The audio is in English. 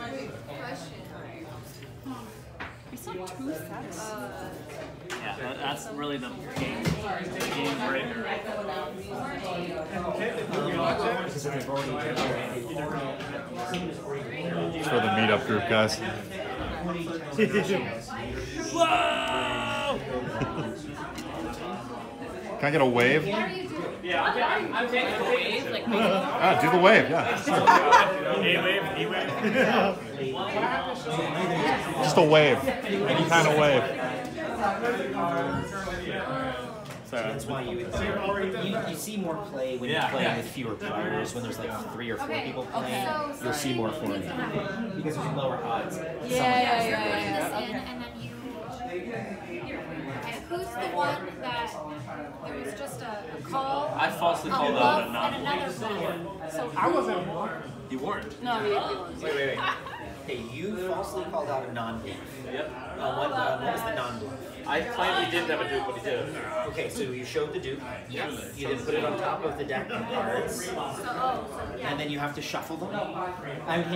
We. Yeah, that, that's really the game, the game breaker. It's for the meetup group, guys. Can I get a wave? Yeah, I'm taking a wave. Ah, do the wave, yeah. Just a wave. Any kind of wave. So That's why you, you you see more play when Yeah, you're playing yeah. with fewer players. When there's like three or four Okay, people okay. playing, So- you'll see more fun because there's lower odds. Yeah, yeah, yeah, Putting yeah. this in, and then you. Okay, who's the one that there was just a, a call? I falsely a called out a and non-bluff. another. So I wasn't. You weren't. No, we, we weren't. Wait, wait, wait. Okay, you falsely called out a non-bluff. Yep. Uh, what, uh, what was the non-bluff? I claimed he didn't have a duke, but he did. Okay, so you showed the duke. Yes. You then put it on top of the deck of cards, So, oh, so yeah. and then you have to shuffle them. I would hand